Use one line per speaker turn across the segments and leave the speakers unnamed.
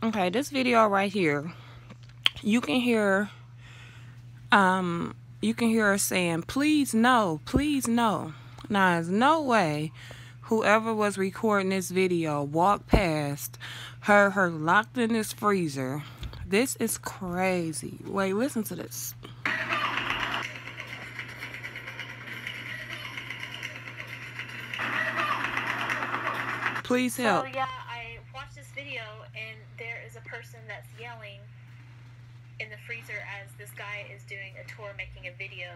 Okay, this video right here, you can hear, um, you can hear her saying, please no, please no. Now, there's no way whoever was recording this video walked past her, her locked in this freezer. This is crazy. Wait, listen to this. Please help.
So yeah, video and there is a person that's yelling in the freezer as this guy is doing a tour making a video.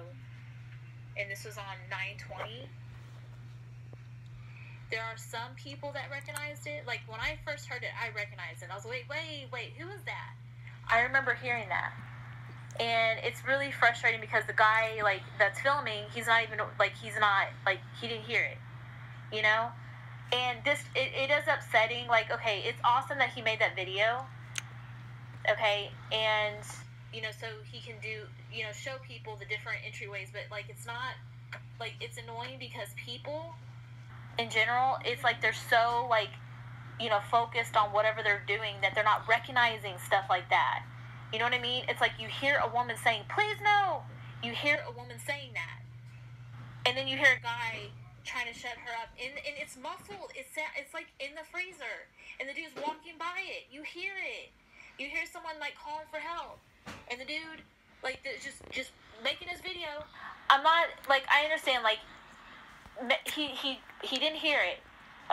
And this was on 920 there are some people that recognized it. Like when i first heard it i recognized it. I was like wait wait wait who is that? I remember hearing that. And it's really frustrating because the guy like that's filming he's not even like he's not like he didn't hear it you know and this it, it is upsetting like okay it's awesome that he made that video okay? And you know so he can do you know show people the different entryways but like it's not like it's annoying because people in general it's like they're so like you know focused on whatever they're doing that they're not recognizing stuff like that. You know what i mean? It's like you hear a woman saying please no! You hear a woman saying that. And then you hear a guy trying to shut her up and, and it's muffled it's it's like in the freezer and the dude's walking by it you hear it you hear someone like calling for help, and the dude like just just making his video. I'm not like I understand like he he he didn't hear it,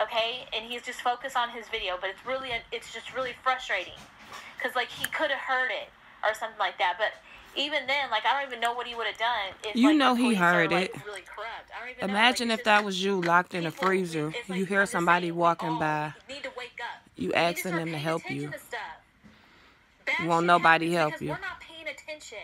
okay, and he's just focused on his video. But it's really it's just really frustrating because like he could have heard it or something like that, but. Even then, like I don't even know what he would have done. If,
you
like,
know he heard
are,
it.
Like, really
Imagine if that was you locked in a freezer. You hear somebody walking by.
You
asking them to help you. Won't nobody help you.
We're not paying attention.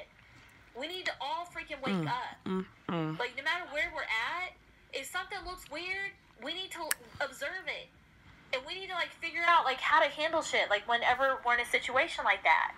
We need to all freaking wake
mm,
up.
Mm, mm.
Like no matter where we're at, if something looks weird, we need to observe it, and we need to like figure out like how to handle shit. Like whenever we're in a situation like that.